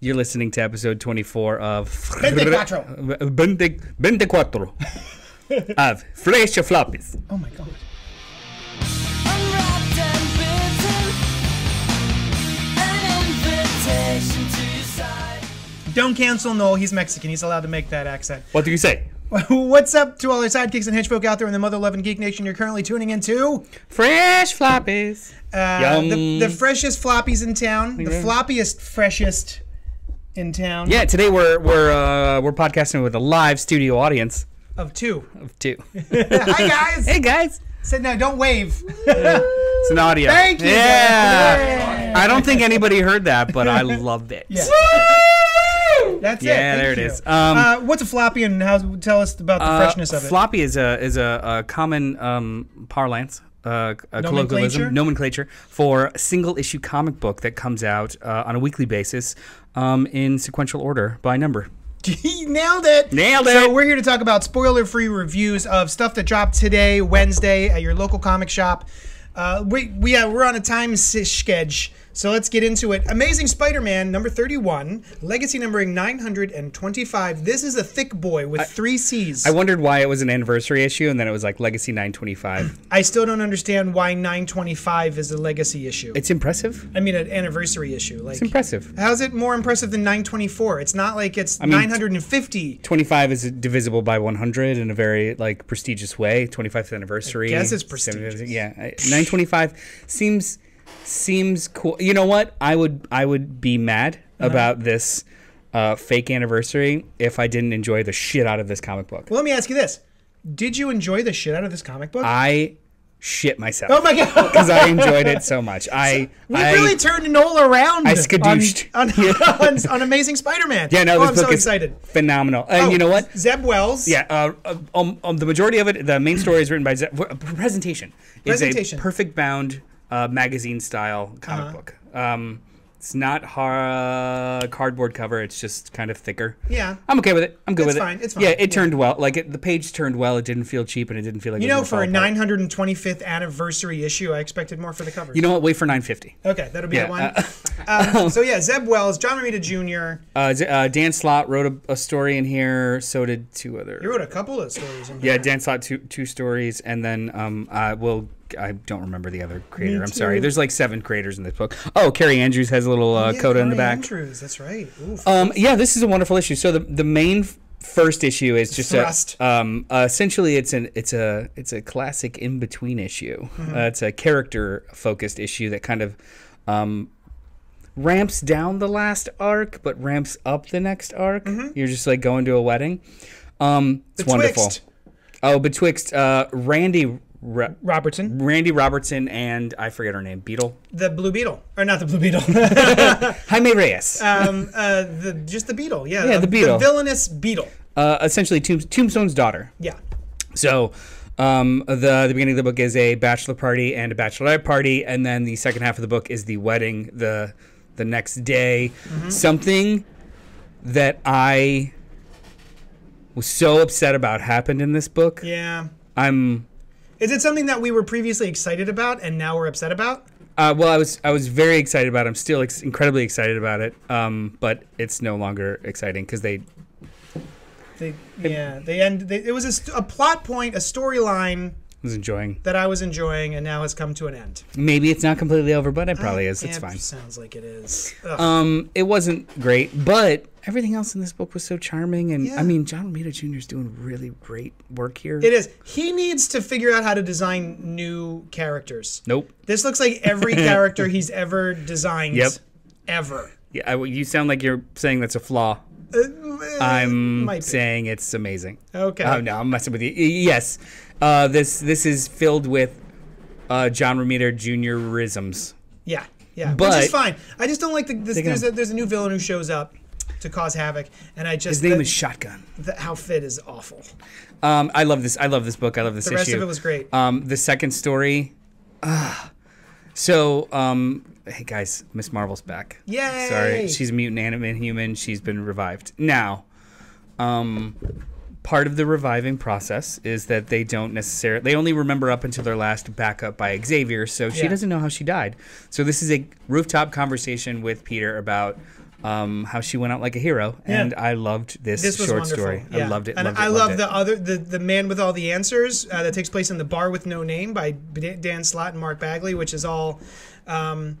You're listening to episode 24 of Veinticuatro. Veinti- Veinticuatro of Fresh Floppies. Oh my god. Unwrapped and bitten, an invitation to your side. Don't cancel Noel. He's Mexican. He's allowed to make that accent. What do you say? What's up to all our sidekicks and henchfolk out there in the Mother Loving Geek Nation? You're currently tuning into Fresh Floppies. uh, Yum. the, the freshest floppies in town, the Yeah. floppiest, freshest in town. Yeah, today we're we're uh, we're podcasting with a live studio audience Of two. of two. Hi guys. hey guys, Said no, don't wave. it's an audio. Thank you. Yeah. I don't think anybody heard that, but I loved it. Yeah. That's it. Yeah, Thank there it you. is. Um, uh, what's a floppy and how? Tell us about the Uh, freshness of it. Floppy is a is a, a common um, parlance, uh, a Nomenclature? colloquialism, nomenclature for a single issue comic book that comes out uh, on a weekly basis um, in sequential order by number. Nailed it. Nailed it. So we're here to talk about spoiler-free reviews of stuff that dropped today, Wednesday, at your local comic shop. Uh, we we uh, we're on a time schedule, so let's get into it. Amazing Spider-Man number thirty-one, legacy numbering nine hundred and twenty-five. This is a thick boy with three C's. I wondered why it was an anniversary issue and then it was like Legacy 925. I still don't understand why nine twenty-five is a legacy issue. it's impressive. I mean, an anniversary issue. Like, It's impressive. how's it more impressive than nine twenty-four? It's not like it's mean, nine hundred and fifty. 25 is divisible by 100 in a very like prestigious way. 25th anniversary. I guess it's prestigious. Yeah, 925 seems seems cool. You know what? I would I would be mad Uh-huh. about this uh, fake anniversary if I didn't enjoy the shit out of this comic book. Well, let me ask you this: Did you enjoy the shit out of this comic book? I shit myself. oh my god! Because I enjoyed it so much. I We I, really turned Noel around. I on- skadooshed. on, on, on, Amazing Spider-Man. yeah, no, oh, I'm so excited. phenomenal. And Oh, you know what? Zeb Wells. Yeah, uh, uh, um, um, the majority of it, the main story is written by Zeb. presentation. Presentation. a perfect bound uh, magazine style comic Uh-huh. book. Um, it's not har- cardboard cover. It's just kind of thicker. Yeah. I'm okay with it. I'm good It's with fine, it. it's fine, Yeah, it yeah. turned well. Like it, the page turned well. It didn't feel cheap, and it didn't feel like You know, for a 925th anniversary issue, I expected more for the cover. You know what? Wait for 950. Okay, that'll be Yeah, the one. um, so yeah, Zeb Wells, John Romita Jr. Uh, uh, Dan Slott wrote a, a story in here. So did two other. He wrote a couple of stories in Yeah. Dan Slott two two stories, and then um, uh, will I don't remember the other creator. I'm sorry. There's like seven creators in this book. Oh, Kaare Andrews has a little uh, Yeah, coda in the back. Andrews, that's right. Oof. Um, yeah, this is a wonderful issue. So the the main first issue is just Thrust. a um, uh, essentially it's an it's a it's a classic in between issue. Mm-hmm. Uh, it's a character focused issue that kind of um, ramps down the last arc, but ramps up the next arc. You're just like going to a wedding. Um, it's wonderful. Oh, betwixt uh, Randy Ra- Robertson, Randy Robertson and I forget her name, Beetle. the Blue Beetle, or not the Blue Beetle. Jaime Reyes. um, uh, the just the Beetle. Yeah, Yeah, the Beetle. The villainous Beetle. Uh, essentially, Tomb- Tombstone's daughter. Yeah. So, um, the the beginning of the book is a bachelor party and a bachelorette party, and then the second half of the book is the wedding the the next day. Mm-hmm. Something that I was so upset about happened in this book. Yeah. I'm Is it something that we were previously excited about and now we're upset about? uh, well, I was I was very excited about it. I'm still ex- incredibly excited about it. Um, but it's no longer exciting because they They, yeah, they end. They, it was a, st- a plot point, a storyline was enjoying. that I was enjoying, and now has come to an end. Maybe it's not completely over, but it probably is. It's It fine. Sounds like it is. Ugh. Um, it wasn't great, but everything else in this book was so charming, and Yeah. I mean, John Romita Jr. is doing really great work here. it is. He needs to figure out how to design new characters. Nope. This looks like every character he's ever designed. Yep. Ever. Yeah, I, you sound like you're saying that's a flaw. Uh, I'm saying it's amazing. Okay. Oh no, I'm messing with you. Yes, uh, this this is filled with uh, John Romita Jr. risms. Yeah, yeah, which But- is fine. I just don't like the. This, there's a there's a new villain who shows up to cause havoc, and I just His name the, is Shotgun. the outfit is awful. Um, I love this. I love this book. I love this The issue. rest of it was great. Um, the second story. ah. so, um, hey guys, Miss Marvel's back. Yay! Sorry, she's a mutant animate human. She's been revived. Now, um, part of the reviving process is that they don't necessarily they only remember up until their last backup by Xavier, so she Yeah. doesn't know how she died. So this is a rooftop conversation with Peter about um, how she went out like a hero, and I loved this, This short wonderful. story. Yeah. I loved it. and loved I it, love loved the other the the man with all the answers uh, that takes place in the bar with no name by Dan Slott and Mark Bagley, which is all um,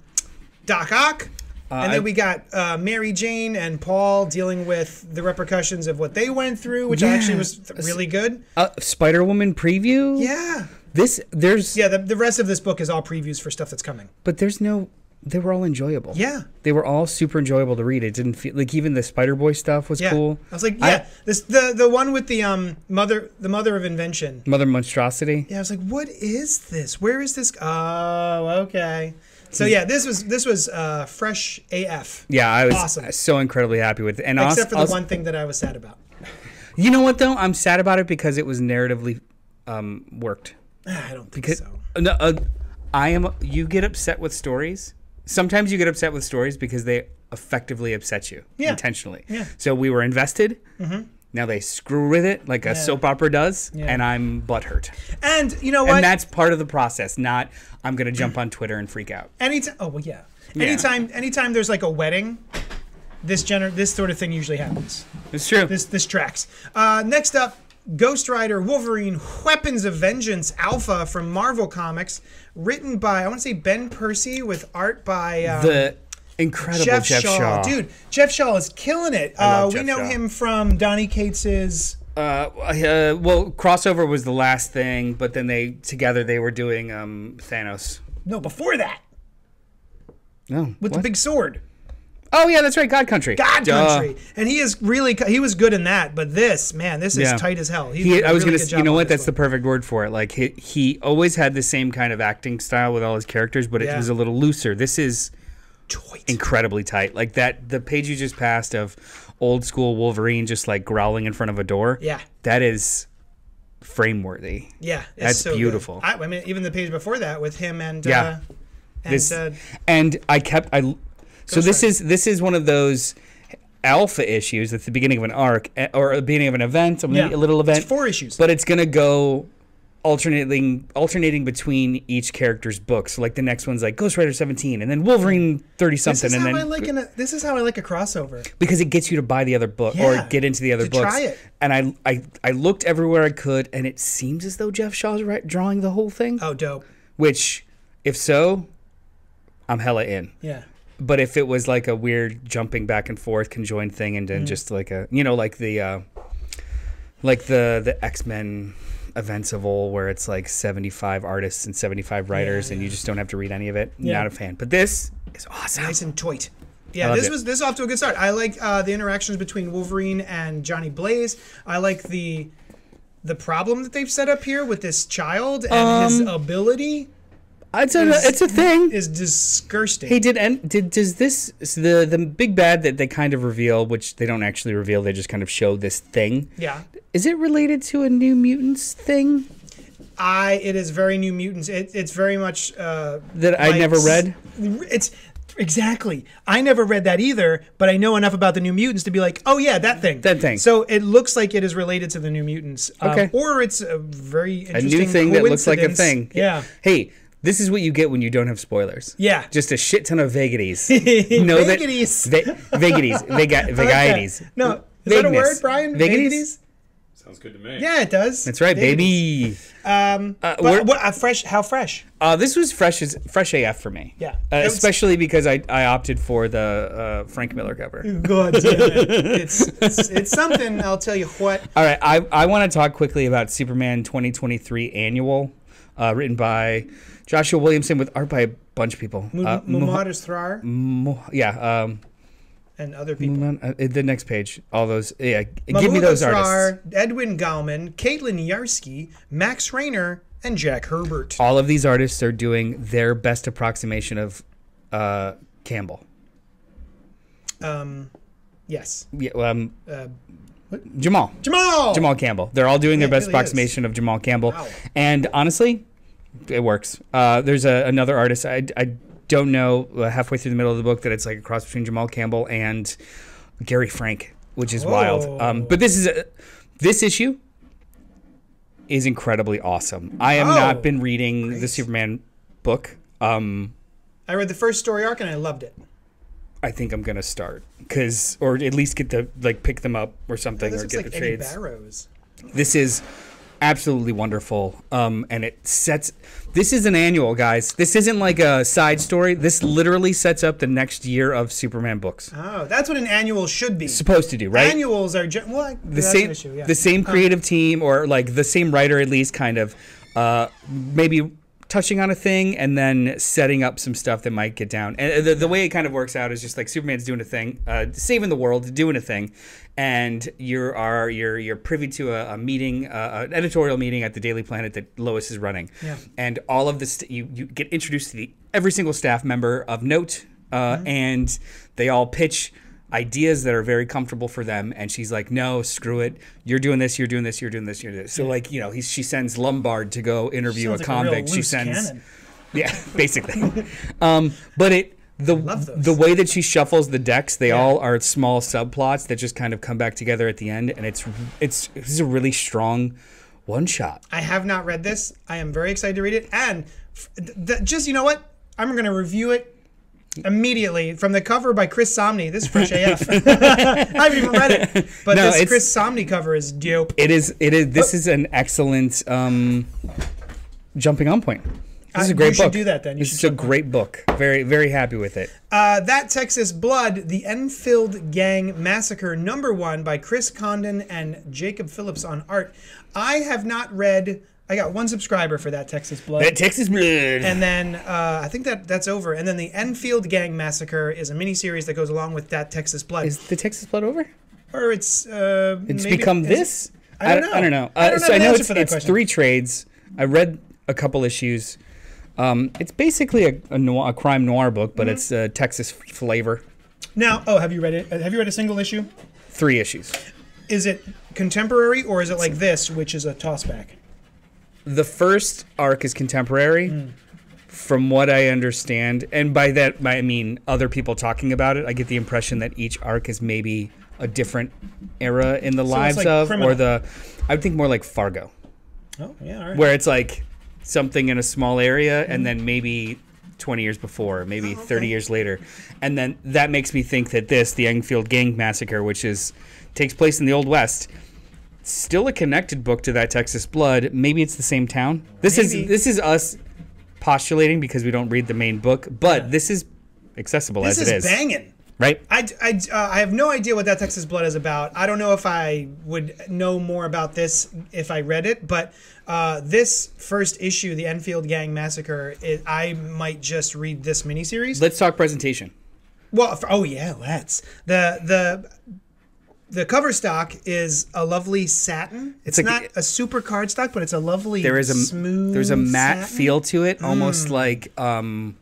Doc Ock. and then I- we got uh, Mary Jane and Paul dealing with the repercussions of what they went through, which actually was really good. uh, Spider Woman preview. Yeah, This there's yeah. The, the rest of this book is all previews for stuff that's coming. but there's no. They were all enjoyable. Yeah, They were all super enjoyable to read. It didn't feel like even the Spider Boy stuff was yeah. cool. I was like, I- yeah, this the the one with the um mother the mother of invention. Mother Monstrosity. Yeah, I was like, what is this? Where is this? Oh, okay. So yeah, this was this was uh, fresh AF. Yeah, I was Awesome. so incredibly happy with it. And Except also, for the also- one thing that I was sad about. you know what though? I'm sad about it because it was narratively um, worked. I don't think Because so. no, uh, I am. You get upset with stories. Sometimes you get upset with stories because they effectively upset you Yeah. intentionally. Yeah. So we were invested. Now they screw with it like a soap opera does, Yeah. and I'm butthurt. And you know what? And that's part of the process. Not I'm gonna jump on Twitter and freak out. anytime. Oh well, yeah. Yeah. Anytime, anytime there's like a wedding, this gener- this sort of thing usually happens. It's true. This this tracks. Uh, next up, Ghost Rider Wolverine Weapons of Vengeance Alpha from Marvel Comics, written by I want to say Ben Percy with art by um, the incredible Geoff, Geoff, Shaw. Shaw. Dude, Geoff Shaw is killing it. Uh, we Geoff know Shaw. him from Donny Cates's. Uh, uh, well, crossover was the last thing, but then they together they were doing um, Thanos. No, before that, No, with the big sword. Oh yeah, that's right. God Country. God Duh. Country, and he is really he was good in that. But this man, this is Yeah. tight as hell. He, did was really gonna, good s- job you know what? That's the perfect word for it. Like he, he always had the same kind of acting style with all his characters, but it Yeah. was a little looser. This is Incredibly tight. Like that, the page you just passed of old school Wolverine just like growling in front of a door. Yeah. that is frame worthy. Yeah, it's That's so beautiful. I, I mean, even the page before that with him and Yeah. uh, and This uh, and I kept I. So this Rider. is this is one of those alpha issues at the beginning of an arc eh, or the beginning of an event, a, Yeah. a little event. It's four issues. but it's gonna go alternating alternating between each character's books. So like the next one's like Ghost Rider 17, and then Wolverine 30 this something, and then I like an, this is how I like a crossover. because it gets you to buy the other book Yeah, or get into the other to books. try it. And I, I I looked everywhere I could, and it seems as though Geoff Shaw's right, drawing the whole thing. Oh, dope. Which, if so, I'm hella in. Yeah. But if it was like a weird jumping back and forth conjoined thing, and then Mm. just like a you know like the uh, like the the X Men events of old, where it's like 75 artists and 75 writers, and you just don't have to read any of it. Yeah. Not a fan. But this is awesome. Nice and toit. Yeah, this it. was this is off to a good start. I like uh, the interactions between Wolverine and Johnny Blaze. I like the the problem that they've set up here with this child and his Um, ability It's a it's a thing. is disgusting. Hey, did and did does this the the big bad that they kind of reveal, which they don't actually reveal, they just kind of show this thing. yeah, Is it related to a New Mutants thing I it is very New Mutants. It, it's very much uh, that I like never read? It's exactly. I never read that either, but I know enough about the New Mutants to be like, oh yeah, that thing. That thing. So it looks like it is related to the New Mutants. Um, Okay. or it's a very A interesting new thing that looks like a thing. Yeah. Hey, this is what you get when you don't have spoilers. Yeah. Just a shit ton of vagaries. know that Vagaries. va- vagaries, vaga- I like No, is that a word, Brian? Vagaries? Sounds good to me. Yeah, it does. That's right, Vagaries. baby. Um, Uh, but what, uh, fresh? How fresh? Uh, this was fresh as fresh AF for me. Yeah. Uh, was- especially because I, I opted for the uh, Frank Miller cover. God damn it. It's, it's it's something. I'll tell you what. All right, I, I want to talk quickly about Superman 2023 Annual, uh, written by Joshua Williamson with art by a bunch of people. Uh, Muhammad yeah, um, and other people. Uh, the next page, all those. Yeah, give me those Asrar, artists. Edwin Galmon, Caitlin Yarsky, Max Raynor, and Jack Herbert. All of these artists are doing their best approximation of uh, Campbell. Um, yes. Yeah, um, Uh, Jamal. Jamal. Jamal Campbell. They're all doing their best really is. approximation of Jamal Campbell. Wow. And honestly, it works. Uh, there's a, another artist. I, I don't know uh, halfway through the middle of the book that it's like a cross between Jamal Campbell and Gary Frank, which is wild. Um, but this is a, this issue is incredibly awesome. I have Oh, not been reading the. Superman book. Um, I read the first story arc and I loved it. I think I'm gonna start because, or at least get the like pick them up or something, or get like the Eddie trades. Barrows. This is absolutely wonderful, um, and it sets. This is an annual, guys. This isn't like a side story. This literally sets up the next year of Superman books. Oh, that's what an annual should be. Supposed to do, right? Annuals are gen- well, the same issue. Yeah. the same creative team or like the same writer at least kind of uh, maybe touching on a thing and then setting up some stuff that might get down and the, the way it kind of works out is just like superman's doing a thing uh, saving the world doing a thing and you are you're you're privy to a, a meeting uh, an editorial meeting at the daily planet that lois is running Yeah. and all of this you, you get introduced to the every single staff member of note uh, Mm-hmm. and they all pitch ideas that are very comfortable for them and she's like no screw it. You're doing this you're doing this you're doing this you're doing this. So like you know he's, she sends lombard to go interview a like convict. She sends cannon. yeah basically. Um, but it the the way that she shuffles the decks they all are small subplots that just kind of come back together at the end and it's it's this is a really strong one shot. I have not read this. I am very excited to read it, and f- th- th- just you know what, I'm going to review it immediately from the cover by Chris Samnee. This is fresh AF. I haven't even read it, but No, this Chris Samnee cover is dope. it is it is this is an excellent um, jumping on point this is Uh, a great you should book. do that then. You This is a on. great book. Very, very happy with it. Uh, that Texas Blood, the Enfield Gang Massacre, number one by Chris Condon and Jacob Phillips on art. I have not read. I got one subscriber for that Texas Blood. That Texas Blood. And then uh, I think that that's over. And then the Enfield Gang Massacre is a miniseries that goes along with that Texas Blood. is the Texas Blood over? or it's uh, It's maybe- become this. I don't know. I don't know. I don't so know I know it's, it's question. three trades. I read a couple issues. Um, it's basically a, a, noir, a crime noir book, Mm-hmm. but it's a Texas flavor. Now, oh, have you read it? Have you read a single issue? Three issues. Is it contemporary or is it like this, which is a tossback? The first arc is contemporary, Hmm. from what I understand, and by that I mean other people talking about it. I get the impression that each arc is maybe a different era in the it's lives like of, Criminal. or the. I would think more like Fargo. Oh, yeah, all right. where it's like something in a small area Mm-hmm. and then maybe 20 years before maybe Oh, 30 years later and then that makes me think that this the enfield gang massacre which is takes place in the old west still a connected book to that texas blood maybe it's the same town this Maybe. is this is us postulating because we don't read the main book but this is accessible this as is, it is banging. right I, I, uh, I have no idea what that Texas Blood is about. I don't know if I would know more about this if I read it, but uh, this first issue, the Enfield Gang Massacre, it, I might just read this miniseries. let's talk presentation Well, for, oh yeah, let's. The the the cover stock is a lovely satin. It's, like- not a super cardstock, but it's a lovely there is a smooth. there's a matte satin. feel to it almost Mm. like um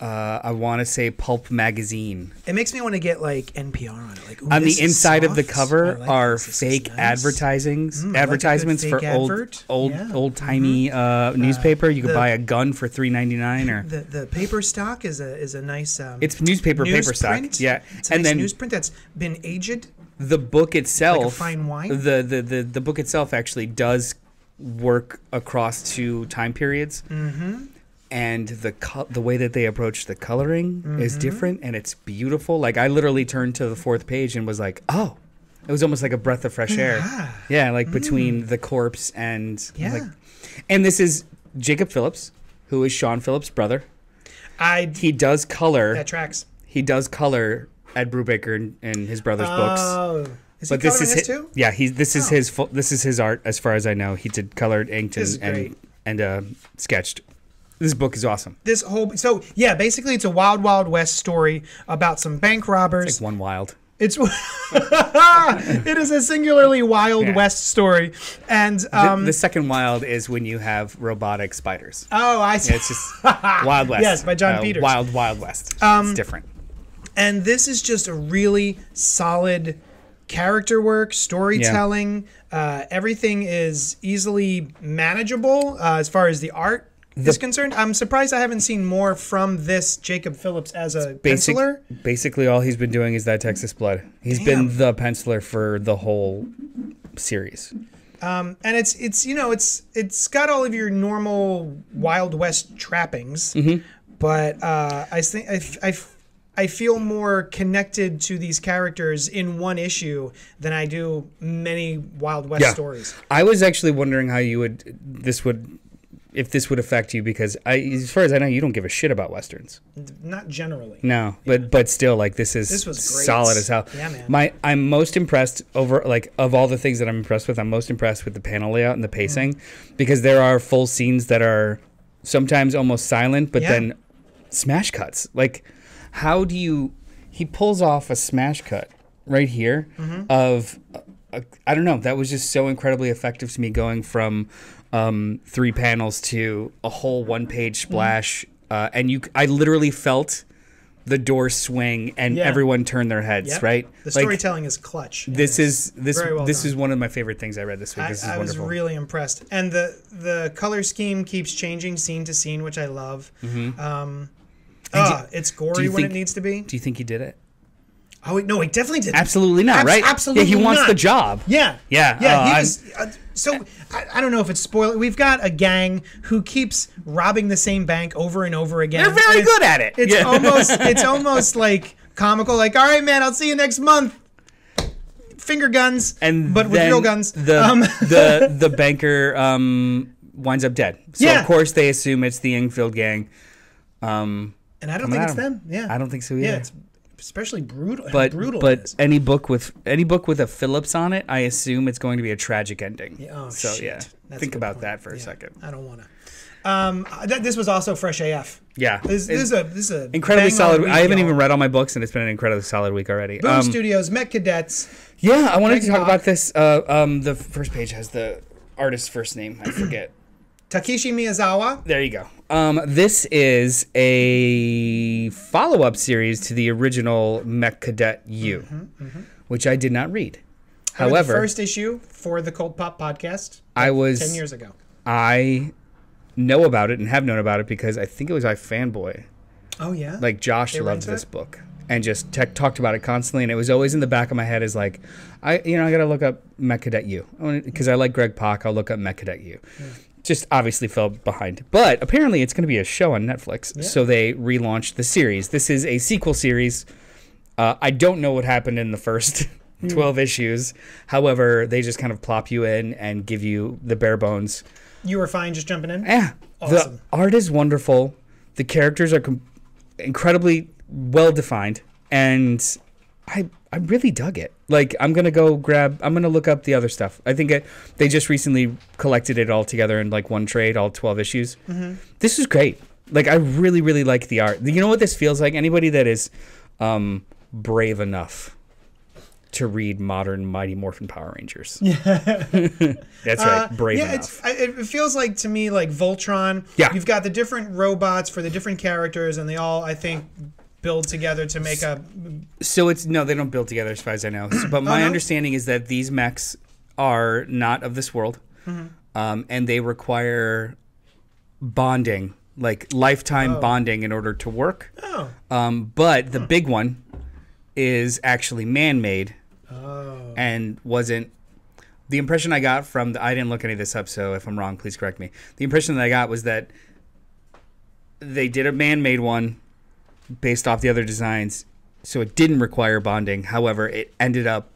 uh, I want to say pulp magazine. It makes me want to get like NPR on it. Like on the inside of the cover like are this. This fake nice. advertisings Mm, I like advertisements for fake old advert. old Yeah. Mm-hmm. old timey uh, newspaper you could the- buy a gun for 3.99 or The the paper stock is a is a nice. Um, it's newspaper paper stock yeah It's a and nice then newsprint that's been aged. The book itself fine wine? the, the the the book itself actually does work across two time periods mm-hmm. and the co- the way that they approach the coloring is Mm-hmm. different and it's beautiful like i literally turned to the fourth page and was like oh it was almost like a breath of fresh air Yeah. yeah like between the corpse and Yeah. like and this is jacob phillips who is sean phillips brother I he does color that tracks. he does color ed brubaker and, in his brother's books Oh, is he but this is his, too? yeah he this is Oh. his full, this is his art as far as I know. He did colored, inked, and and, and uh, sketched. This book is awesome. This whole so yeah, basically it's a wild wild west story about some bank robbers. It's one wild. It's it is a singularly wild Yeah. west story, and The, um, the second wild is when you have robotic spiders. oh I see. It's just Wild West. Yes, by John Uh, Peters. Wild Wild West. Um, it's different. And this is just a really solid character work storytelling uh, everything is easily manageable uh, as far as the art is concerned i'm surprised i haven't seen more from this jacob phillips as a Basic, penciler basically, all he's been doing is that Texas Blood. He's been the penciler for the whole series. and it's it's you know it's it's got all of your normal wild west trappings Mm-hmm. but uh, i think I, I, I feel more connected to these characters in one issue than I do many Wild West Yeah. stories. I was actually wondering how you would this would if this would affect you because I as far as I know you don't give a shit about westerns. Not generally. No, but but still like this is This was great. solid as hell. Yeah, man. My I'm most impressed over like of all the things that I'm impressed with, I'm most impressed with the panel layout and the pacing Mm. because there are full scenes that are sometimes almost silent but Yeah. then smash cuts. Like how do you he pulls off a smash cut right here Mm-hmm. of I I don't know, that was just so incredibly effective to me going from um, three panels to a whole one page Mm-hmm. splash uh, and you I literally felt the door swing and Yeah. everyone turn their heads, Yep. right? The Like, storytelling is clutch. this is this well this done. is one of my favorite things I read this week. I, This I was really impressed, and the the color scheme keeps changing scene to scene, which I love. Um, ah, it's gory when think- it needs to be. Do you think he did it? Oh wait, no, he definitely did. Absolutely not, right? absolutely Yeah, he wants not. the job. Yeah, Yeah, yeah. uh, was. Uh, so I, I don't know if it's spoiler. We've got a gang who keeps robbing the same bank over and over again. They're very good at it. It's Yeah. almost it's almost like comical. Like, all right, man, I'll see you next month. Finger guns, and but with real guns. The Um, the the banker um, winds up dead. So Yeah. of course they assume it's the Enfield gang. Um, and I don't think it's them. Yeah, I don't think so either. Yeah, it's especially brutal. but brutal. but any book with any book with a Phillips on it, I assume it's going to be a tragic ending. Yeah. oh, so shit. yeah, That's think about point. that for a second. I don't want to. Um, th- this was also fresh AF. Yeah, This, this is a this is a incredibly solid. I haven't even read all my books, and it's been an incredibly solid week already. Boom Um, Studios, Mech Cadets. Yeah, I wanted to talk Pak. about this. Uh, um, the first page has the artist's first name. I forget. Takeshi Miyazawa. there you go. Um, this is a follow-up series to the original Mech Cadet Yu, which I did not read. I However, the first issue for the Cult Pop podcast. I was ten years ago. I know about it and have known about it because I think it was iFanboy. Oh yeah. Like Josh They loved this it? book and just tech talked about it constantly, and it was always in the back of my head. Is like, I you know I gotta look up Mech Cadet Yu because I like Greg Pak. I'll look up Mech Cadet Yu. Just obviously fell behind, but apparently it's going to be a show on Netflix. So they relaunched the series. This is a sequel series. Uh, I don't know what happened in the first Hmm. 12 issues. However, they just kind of plop you in and give you the bare bones. you were fine just jumping in. Yeah. Awesome. The art is wonderful. The characters are com- incredibly well defined, and I I really dug it. Like I'm gonna go grab. I'm gonna look up the other stuff. I think it, they just recently collected it all together in like one trade, all 12 issues. This is great. Like I really really like the art. You know what this feels like? Anybody that is um, brave enough to read modern Mighty Morphin Power Rangers. Yeah. That's right. Uh, brave yeah, enough. it's it feels like to me like Voltron. Yeah. You've got the different robots for the different characters, and they all I think build together to make a. So it's no, they don't build together as far as I know. But my no? understanding is that these mechs are not of this world, um, and they require bonding, like lifetime bonding, in order to work. Oh. Um, but the big one is actually man-made Oh. and wasn't. The impression I got from the I didn't look any of this up, so if I'm wrong, please correct me. The impression that I got was that they did a man-made one based off the other designs, so it didn't require bonding. However, it ended up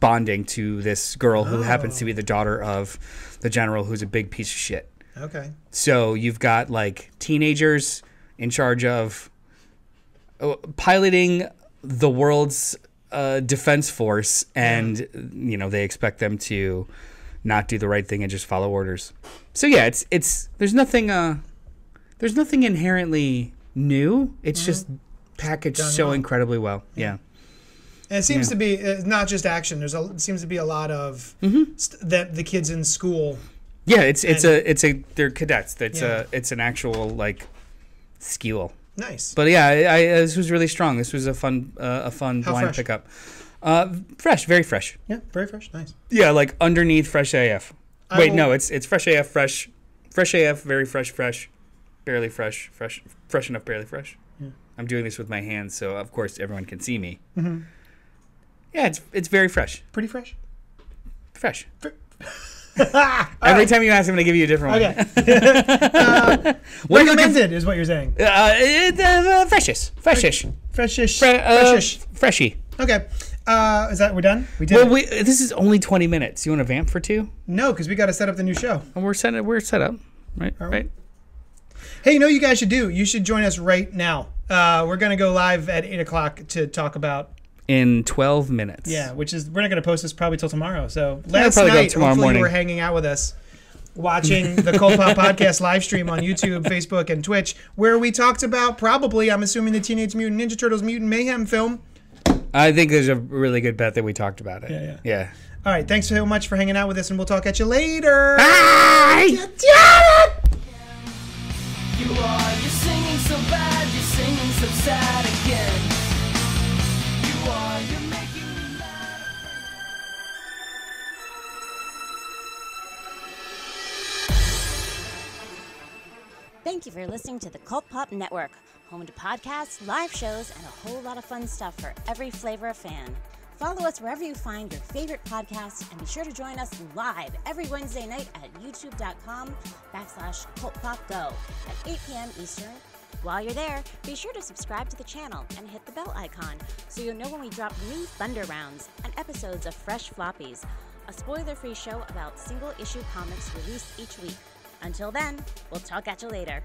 bonding to this girl who happens to be the daughter of the general, who's a big piece of shit. Okay. So you've got like teenagers in charge of uh, piloting the world's uh, defense force, and you know they expect them to not do the right thing and just follow orders. So yeah, it's it's there's nothing uh there's nothing inherently new. It's just packaged done so well. incredibly well. Yeah. And it seems Yeah. to be uh, not just action. There's a it seems to be a lot of Mm-hmm. st- that the kids in school. Yeah, it's it's a it's a they're cadets. It's Yeah. a it's an actual like skill. Nice. But yeah, I, I, this was really strong. This was a fun, uh, a fun How blind fresh? pickup. Uh, fresh, very fresh. yeah, very fresh. Nice. Yeah, like underneath fresh AF. I Wait, will- no, it's it's fresh AF, fresh, fresh AF, very fresh, fresh, barely fresh, fresh, fresh enough, barely fresh. I'm doing this with my hands, so of course everyone can see me. Mm-hmm. Yeah, it's it's very fresh, Pretty fresh. fresh. Every time you ask, I'm going to give you a different one. Okay. What are you looking Recommended is what you're saying. for? Uh, it, uh, freshish. Freshish. Freshish. Fre- uh, Freshish. Freshy. Okay. Uh, is that we're done? We did. Well, we, this is only 20 minutes. You want to vamp for two? no, because we got to set up the new show. And we're set. We're set up. Right. Right. Hey, you know what you guys should do? You should join us right now. Uh, we're gonna go live at eight o'clock to talk about In 12 minutes. yeah, which is we're not gonna post this probably till tomorrow. So last probably go night, tomorrow hopefully morning. you were hanging out with us, watching the Cult Pop Podcast live stream on YouTube, Facebook, and Twitch, where we talked about probably I'm assuming the Teenage Mutant Ninja Turtles Mutant Mayhem film. I think there's a really good bet that we talked about it. Yeah, yeah. Yeah. All right, thanks so much for hanging out with us, and we'll talk at you later. Bye. Thank you for listening to the Cult Pop Network, home to podcasts, live shows, and a whole lot of fun stuff for every flavor of fan. Follow us wherever you find your favorite podcasts and be sure to join us live every Wednesday night at youtube.com backslash cultpopgo at 8 p.m. Eastern. While you're there, be sure to subscribe to the channel and hit the bell icon so you'll know when we drop new Thunder Rounds and episodes of Fresh Floppies, a spoiler-free show about single-issue comics released each week. Until then, we'll talk at you later.